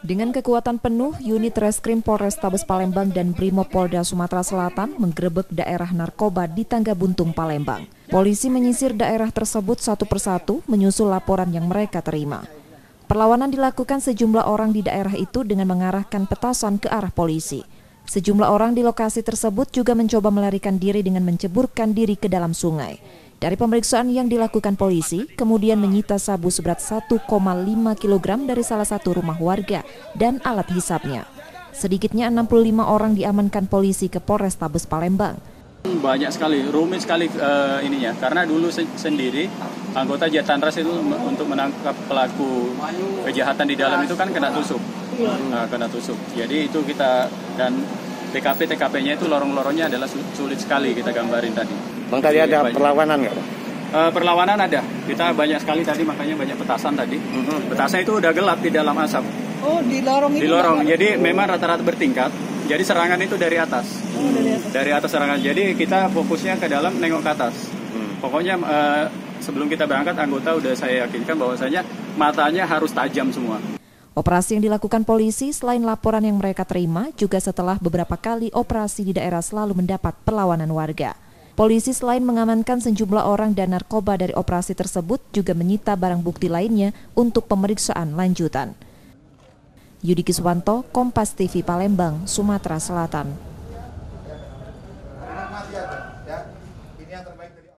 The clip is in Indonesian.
Dengan kekuatan penuh, unit Reskrim Polrestabes Palembang dan Brimopolda Sumatera Selatan menggerebek daerah narkoba di Tangga Buntung, Palembang. Polisi menyisir daerah tersebut satu persatu menyusul laporan yang mereka terima. Perlawanan dilakukan sejumlah orang di daerah itu dengan mengarahkan petasan ke arah polisi. Sejumlah orang di lokasi tersebut juga mencoba melarikan diri dengan menceburkan diri ke dalam sungai. Dari pemeriksaan yang dilakukan polisi, kemudian menyita sabu seberat 1,5 kg dari salah satu rumah warga dan alat hisapnya. Sedikitnya 65 orang diamankan polisi ke Polrestabes Palembang. Banyak sekali, rumit sekali uh, ininya. Karena dulu se sendiri anggota Jatanras itu untuk menangkap pelaku kejahatan di dalam itu kan kena tusuk, uh, kena tusuk. Jadi itu kita dan TKP TKP-nya itu lorong-lorongnya adalah sulit sekali kita gambarin tadi. Bang tadi ada banyak. perlawanan nggak? Uh, perlawanan ada. Kita banyak sekali tadi makanya banyak petasan tadi. Mm-hmm. Petasan itu udah gelap di dalam asap. Oh di lorong itu. Di lorong. Jadi memang rata-rata bertingkat. Jadi serangan itu dari atas. Oh, dari atas. Dari atas serangan. Jadi kita fokusnya ke dalam nengok ke atas. Hmm. Pokoknya uh, sebelum kita berangkat anggota udah saya yakinkan bahwasanya matanya harus tajam semua. Operasi yang dilakukan polisi selain laporan yang mereka terima juga setelah beberapa kali operasi di daerah selalu mendapat perlawanan warga. Polisi selain mengamankan sejumlah orang dan narkoba dari operasi tersebut juga menyita barang bukti lainnya untuk pemeriksaan lanjutan. Yudi Kiswanto, Kompas TV Palembang, Sumatera Selatan.